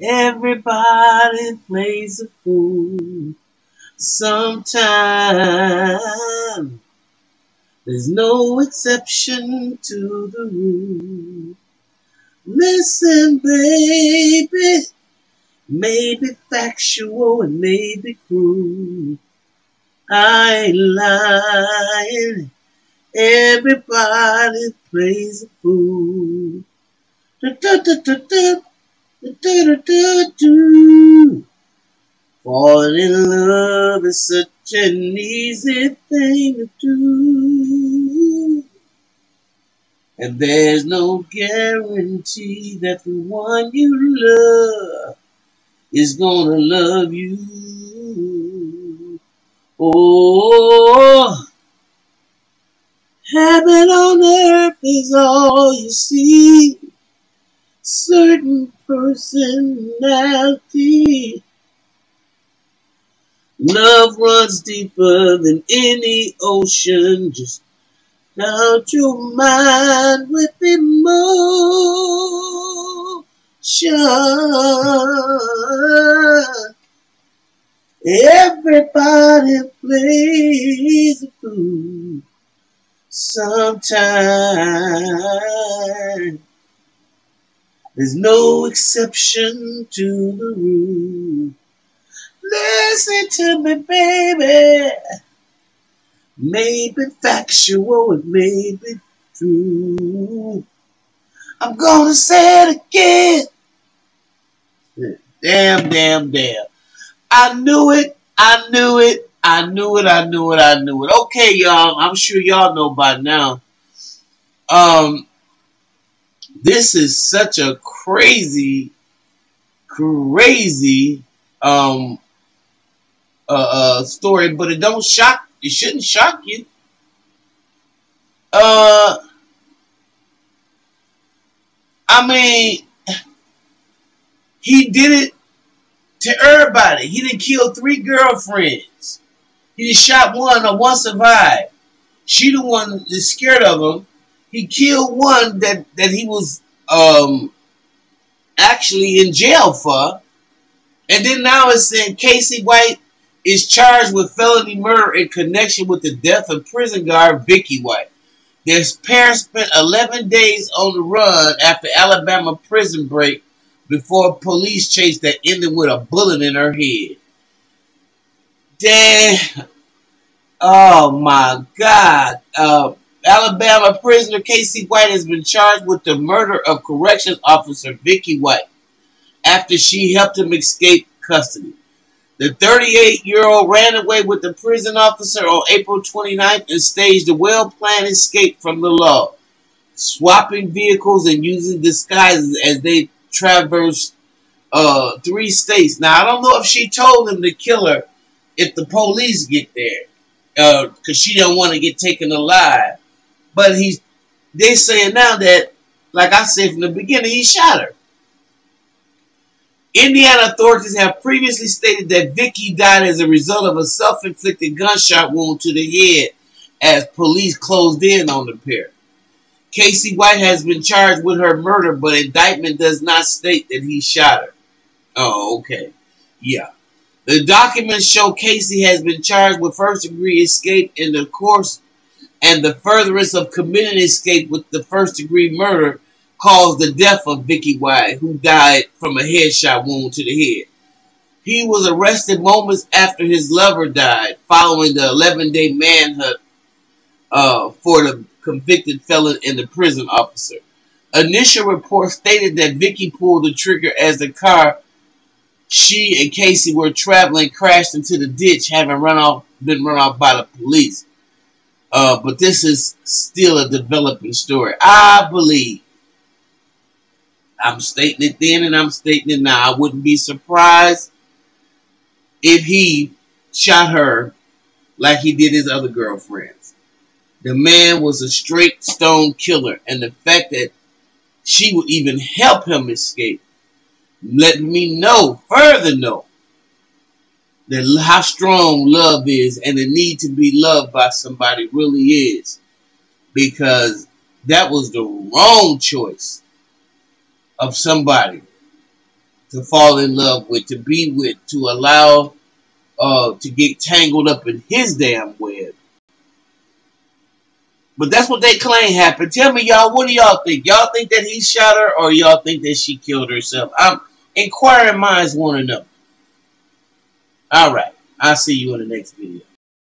Everybody plays a fool sometime. There's no exception to the rule. Listen, baby, maybe factual and maybe cruel. I ain't lying. Everybody plays a fool. Falling in love is such an easy thing to do. And there's no guarantee that the one you love is gonna love you. Oh, heaven on earth is all you see. Certain personality. Love runs deeper than any ocean. Just count your mind with emotion. Everybody plays a fool sometime. There's no exception to the rule. Listen to me, baby. Maybe factual, it may be true. I'm gonna say it again. Damn, damn, damn. I knew it. I knew it. I knew it. I knew it. I knew it. Okay, y'all. I'm sure y'all know by now. Um, this is such a crazy, crazy um uh, uh story, but it don't shock. It shouldn't shock you. Uh, I mean, he did it to everybody. He didn't kill three girlfriends. He shot one, and one survived. She the one that's scared of him he killed one that that he was um actually in jail for, and then now it's saying Casey White is charged with felony murder in connection with the death of prison guard Vicky White. Their parents spent 11 days on the run after Alabama prison break before police chase that ended with a bullet in her head. Damn. Oh my God. Uh, Alabama prisoner Casey White has been charged with the murder of corrections officer Vicky White after she helped him escape custody. The 38-year-old ran away with the prison officer on April 29th and staged a well-planned escape from the law, swapping vehicles and using disguises as they traversed uh, three states. Now, I don't know if she told him to kill her if the police get there, because uh, she don't want to get taken alive. But he's they saying now that, like I said from the beginning, he shot her. Indiana authorities have previously stated that Vicky died as a result of a self-inflicted gunshot wound to the head as police closed in on the pair. Casey White has been charged with her murder, but indictment does not state that he shot her. Oh, okay. Yeah. The documents show Casey has been charged with first degree escape in the course and the furtherance of committing escape with the first degree murder caused the death of Vicky White, who died from a headshot wound to the head. He was arrested moments after his lover died, following the 11-day manhunt uh, for the convicted felon and the prison officer. Initial reports stated that Vicky pulled the trigger as the car she and Casey were traveling crashed into the ditch, having run off, been run off by the police. Uh, but this is still a developing story. I believe. I'm stating it then and I'm stating it now. I wouldn't be surprised if he shot her like he did his other girlfriends. The man was a straight stone killer, and the fact that she would even help him escape let me know, further know, that how strong love is and the need to be loved by somebody really is. Because that was the wrong choice of somebody to fall in love with, to be with, to allow uh, to get tangled up in his damn web. But that's what they claim happened. Tell me, y'all, what do y'all think? Y'all think that he shot her, or y'all think that she killed herself? I'm inquiring minds want to know. All right, I'll see you in the next video.